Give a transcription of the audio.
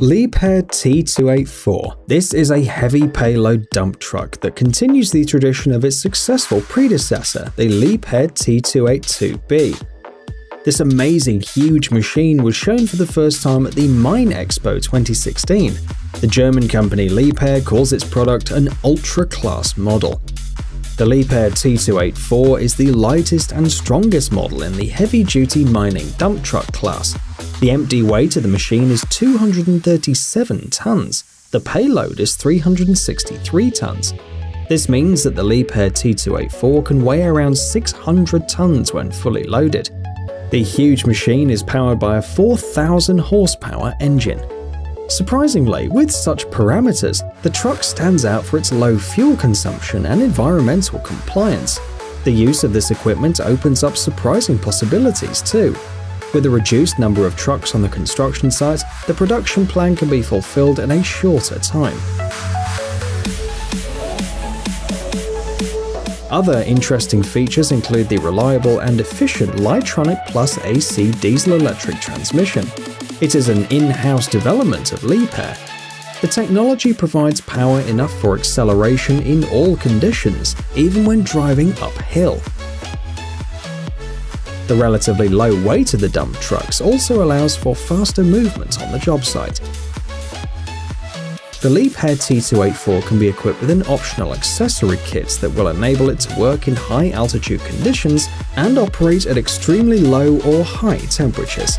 Liebherr T284. This is a heavy payload dump truck that continues the tradition of its successful predecessor, the Liebherr T282B. This amazing huge machine was shown for the first time at the MINExpo 2016. The German company Liebherr calls its product an ultra-class model. The Liebherr T284 is the lightest and strongest model in the heavy-duty mining dump truck class, the empty weight of the machine is 237 tons. The payload is 363 tons. This means that the Liebherr T284 can weigh around 600 tons when fully loaded. The huge machine is powered by a 4,000 horsepower engine. Surprisingly, with such parameters, the truck stands out for its low fuel consumption and environmental compliance. The use of this equipment opens up surprising possibilities too. With a reduced number of trucks on the construction site, the production plan can be fulfilled in a shorter time. Other interesting features include the reliable and efficient Litronic Plus AC diesel-electric transmission. It is an in-house development of Liebherr. The technology provides power enough for acceleration in all conditions, even when driving uphill. The relatively low weight of the dump trucks also allows for faster movement on the job site. The Liebherr T284 can be equipped with an optional accessory kit that will enable it to work in high altitude conditions and operate at extremely low or high temperatures.